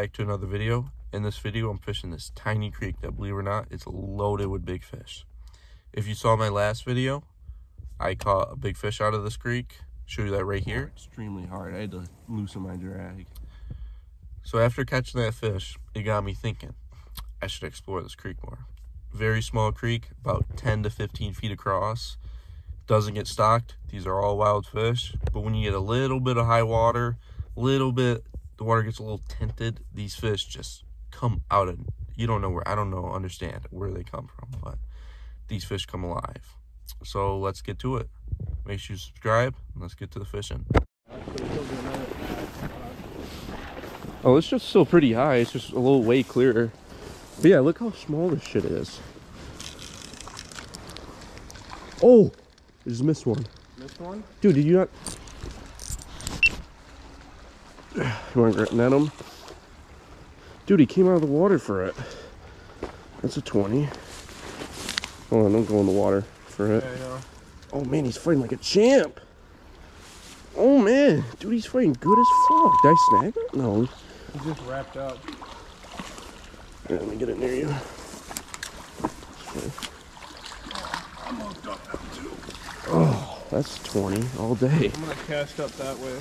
back to another video. In this video, I'm fishing this tiny creek that, believe it or not, it's loaded with big fish. If you saw my last video, I caught a big fish out of this creek. Show you that right here. Oh, extremely hard. I had to loosen my drag. So after catching that fish, it got me thinking, I should explore this creek more. Very small creek, about 10 to 15 feet across. Doesn't get stocked. These are all wild fish. But when you get a little bit of high water, a little bit, the water gets a little tinted, these fish just come out of, you don't know where, I don't know, understand where they come from, but these fish come alive. So let's get to it. Make sure you subscribe, and let's get to the fishing. Oh, it's just still pretty high. It's just a little way clearer. But yeah, look how small this shit is. Oh, I just missed one. Missed one? Dude, did you not? You weren't getting at him? Dude, he came out of the water for it. That's a 20. Hold on, don't go in the water for it. Yeah. Oh man, he's fighting like a champ. Oh man, dude, he's fighting good as fuck. Did I snag it? No. He's just wrapped up. Here, let me get it near you. I'm hooked up now too. Oh, that's 20 all day. I'm gonna cast up that way.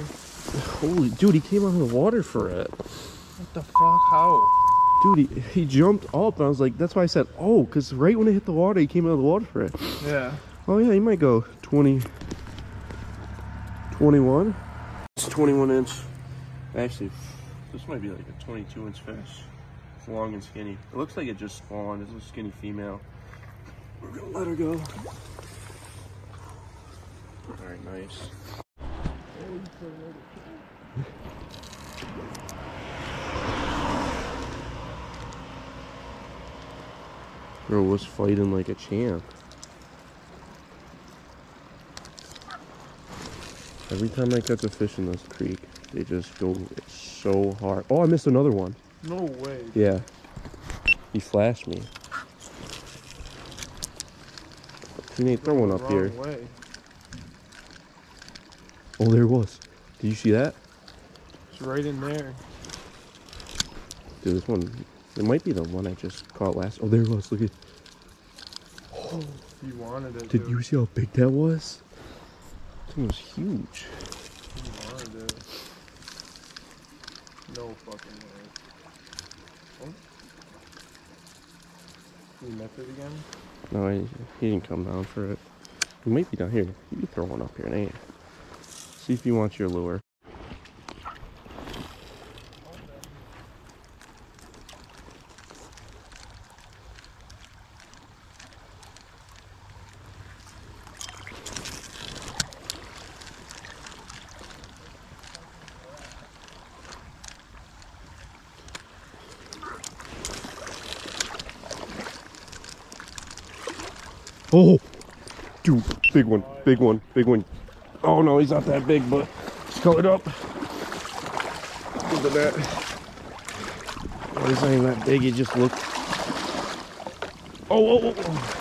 Holy, dude, he came out of the water for it. What the fuck? How? Dude, he, he jumped up, and I was like, that's why I said, oh, because right when it hit the water, he came out of the water for it. Yeah. Oh, yeah, he might go 20, 21. It's 21 inch. Actually, this might be like a 22 inch fish. It's long and skinny. It looks like it just spawned. It's a skinny female. We're gonna let her go. All right, nice. Bro was fighting like a champ. Every time I catch a fish in this creek, they just go so hard. Oh, I missed another one. No way. Yeah. He flashed me. You need throw one up here. Way. Oh, there it was. Did you see that? It's right in there. Dude, this one, it might be the one I just caught last. Oh, there it was. Look at. Oh, you wanted it. Did to. you see how big that was? This thing was huge. You wanted it. No fucking way. Oh. You missed it again? No, I, he didn't come down for it. He might be down here. Can be throwing up here, Nate. See if you want your lure. Oh, dude, big one, big one, big one. Oh no, he's not that big, but he's colored up. Look at that. Oh, he's not even that big. He just looked. Oh, oh, oh, oh.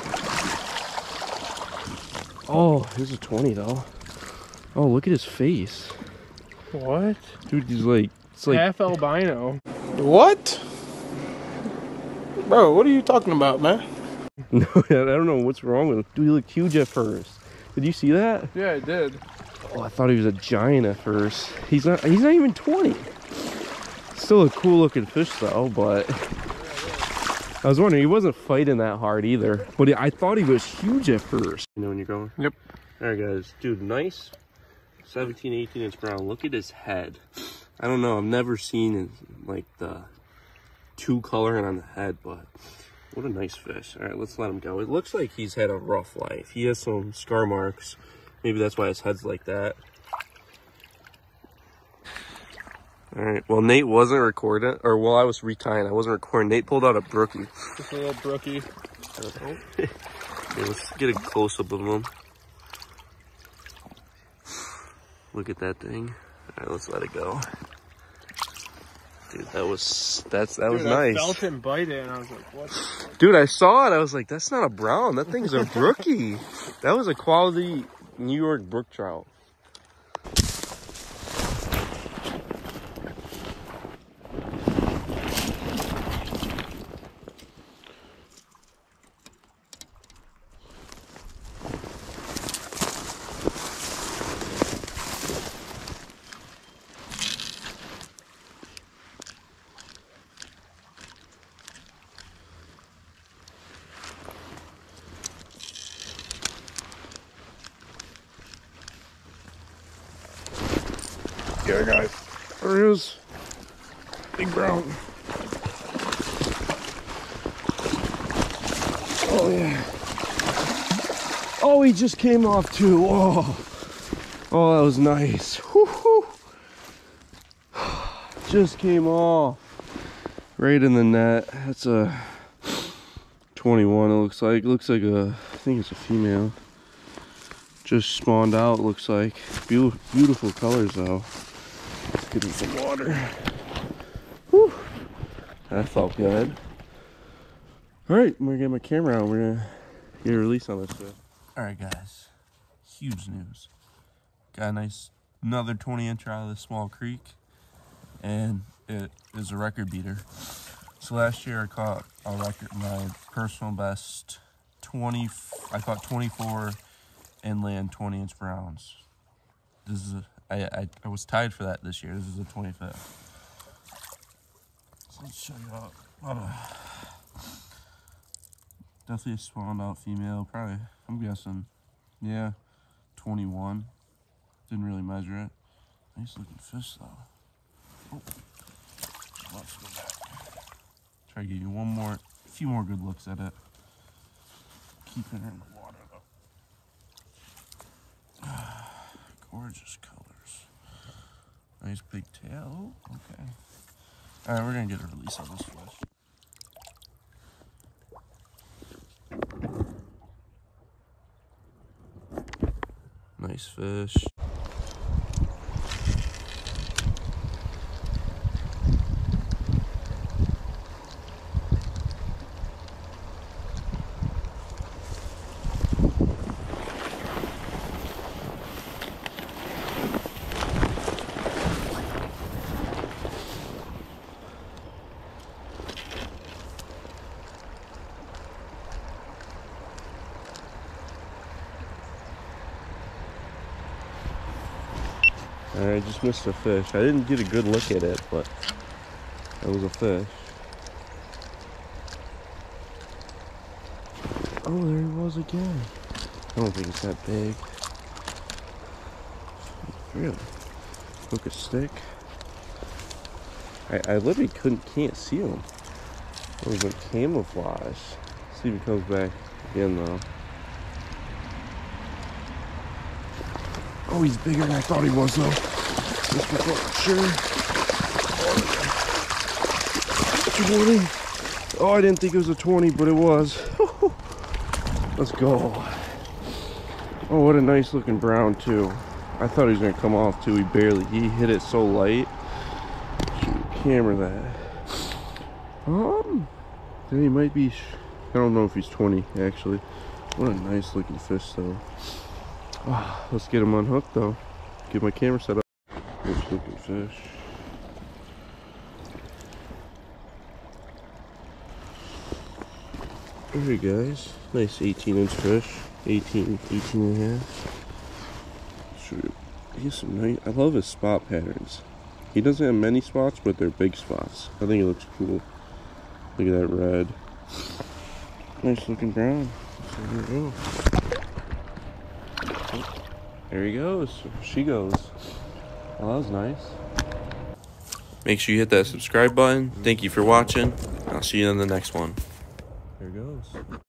Oh, here's a 20 though. Oh, look at his face. What? Dude, he's like, it's like, Half albino. What? Bro, what are you talking about, man? no, I don't know what's wrong with him. Dude, he looked huge at first. Did you see that? Yeah, I did. Oh, I thought he was a giant at first. He's not. He's not even 20. Still a cool looking fish though, but I was wondering he wasn't fighting that hard either. But I thought he was huge at first. You know when you're going. Yep. All right, guys, dude, nice 17, 18 inch brown. Look at his head. I don't know. I've never seen his, like the two coloring on the head, but what a nice fish. All right, let's let him go. It looks like he's had a rough life. He has some scar marks. Maybe that's why his head's like that. All right. Well, Nate wasn't recording, or while I was retying, I wasn't recording. Nate pulled out a brookie. Just a little brookie. Yeah, let's get a close up of him. Look at that thing. All right, let's let it go. Dude, that was that's that was Dude, I nice. felt him bite it, and I was like, what? Dude, I saw it. I was like, that's not a brown. That thing's a brookie. that was a quality New York brook trout. Is. Big brown. Oh yeah. Oh, he just came off too. Oh, oh, that was nice. Just came off. Right in the net. That's a 21. It looks like. Looks like a. I think it's a female. Just spawned out. Looks like. Beautiful, beautiful colors though. Let's get in some water. Whew. That felt good. All right, I'm gonna get my camera out. We're gonna get a release on this. Stuff. All right, guys. Huge news. Got a nice another 20 inch out of the small creek, and it is a record beater. So last year I caught a record, my personal best 20. I caught 24 inland 20 inch browns. This is a, I, I I was tied for that this year. This is the 25th. So let's show you out. Definitely a spawned out female. Probably, I'm guessing, yeah, 21. Didn't really measure it. Nice looking fish though. Oh. Let's go back. Try to give you one more, a few more good looks at it. Keeping her in the water though. Gorgeous colors. Nice big tail. Okay. All right, we're gonna get a release on this fish. Nice fish. Right, just missed a fish. I didn't get a good look at it, but it was a fish. Oh, there he was again. I don't think it's that big. Really? Hook a stick. I, I literally couldn't can't see him. It was like camouflage. See if he comes back again though. Oh, he's bigger than I thought he was, though. Sure. Oh, 20. Oh, I didn't think it was a 20, but it was. Let's go. Oh, what a nice looking brown, too. I thought he was going to come off, too. He barely, he hit it so light. Camera that. Um, then he might be, I don't know if he's 20, actually. What a nice looking fish, though. Ah, let's get him unhooked though. Get my camera set up. Nice looking fish. Alright guys, nice 18 inch fish. 18, 18 and a half. Shoot. He has some nice, I love his spot patterns. He doesn't have many spots, but they're big spots. I think it looks cool. Look at that red. Nice looking brown. So here we go. There he goes. She goes. Well, that was nice. Make sure you hit that subscribe button. Thank you for watching. I'll see you in the next one. There goes.